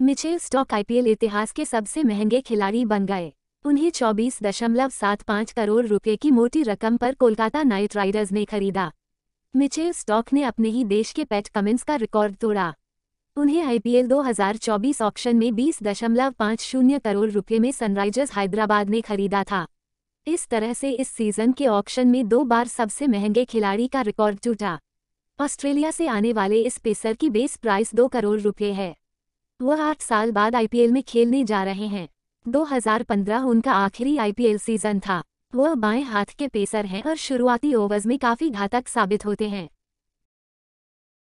Mitchell stock IPL इतिहास के सबसे महँगे खिलाड़ी बन गए। उन्हें चौबीस दशमलव सात पाँच करोड़ रुपए की मोटी रकम पर कोलकाता नाइट राइडर्स ने खरीदा। मिचेल स्टॉक ने अपने ही देश के पैट कमिंस का रिकॉर्ड तोड़ा। उन्हें आईपीएल 2024 ऑक्शन में बीस दशमलव पाँच शून्य करोड़ रुपए में सनराइजर्स हैदराबाद ने खरीदा था। इस तरह से इस सीज़न के ऑक्शन में दो बार सबसे महँगे खिलाड़ी का रिकॉर्ड टूटा। ऑस्ट्रेलिया से आने वाले इस पेसर की बेस प्राइस दो करोड़ रुपए है। वह आठ साल बाद आईपीएल में खेलने जा रहे हैं। 2015 उनका आखिरी आईपीएल सीज़न था। वह बाएँ हाथ के पेसर हैं और शुरुआती ओवर्स में काफ़ी घातक साबित होते हैं।